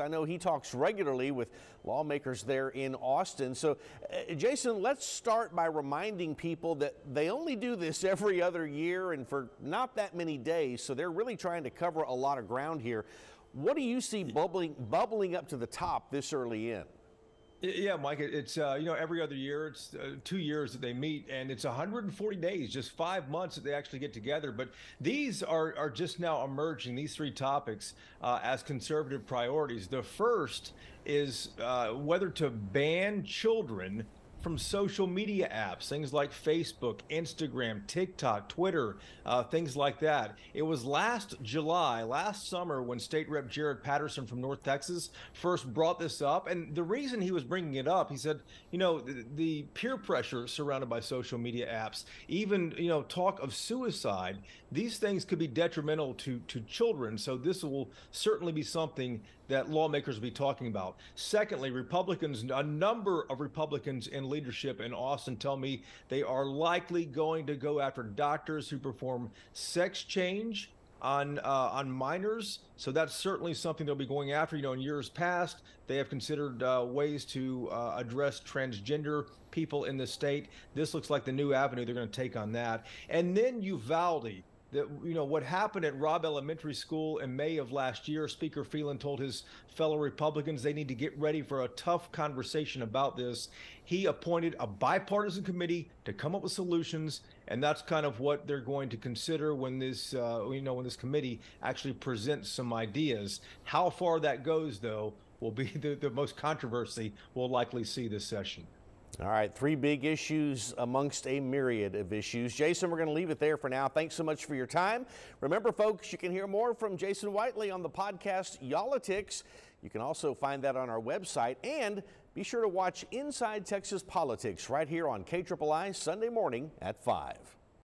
I know he talks regularly with lawmakers there in Austin. So, uh, Jason, let's start by reminding people that they only do this every other year and for not that many days. So, they're really trying to cover a lot of ground here. What do you see bubbling, bubbling up to the top this early in? Yeah, Mike, it's uh, you know every other year. It's uh, two years that they meet, and it's 140 days, just five months that they actually get together. But these are are just now emerging. These three topics uh, as conservative priorities. The first is uh, whether to ban children from social media apps, things like Facebook, Instagram, TikTok, Twitter, uh, things like that. It was last July, last summer, when State Rep Jared Patterson from North Texas first brought this up. And the reason he was bringing it up, he said, you know, the, the peer pressure surrounded by social media apps, even, you know, talk of suicide, these things could be detrimental to, to children. So this will certainly be something that lawmakers will be talking about. Secondly, Republicans, a number of Republicans in leadership in Austin tell me they are likely going to go after doctors who perform sex change on uh, on minors. So that's certainly something they'll be going after. You know, in years past, they have considered uh, ways to uh, address transgender people in the state. This looks like the new avenue they're going to take on that. And then Uvalde that you know what happened at Robb Elementary School in May of last year. Speaker Phelan told his fellow Republicans they need to get ready for a tough conversation about this. He appointed a bipartisan committee to come up with solutions, and that's kind of what they're going to consider when this uh, you know when this committee actually presents some ideas. How far that goes, though, will be the, the most controversy we'll likely see this session. All right, three big issues amongst a myriad of issues. Jason, we're going to leave it there for now. Thanks so much for your time. Remember, folks, you can hear more from Jason Whitely on the podcast Y'all-itics. You can also find that on our website. And be sure to watch Inside Texas Politics right here on KIII Sunday morning at 5.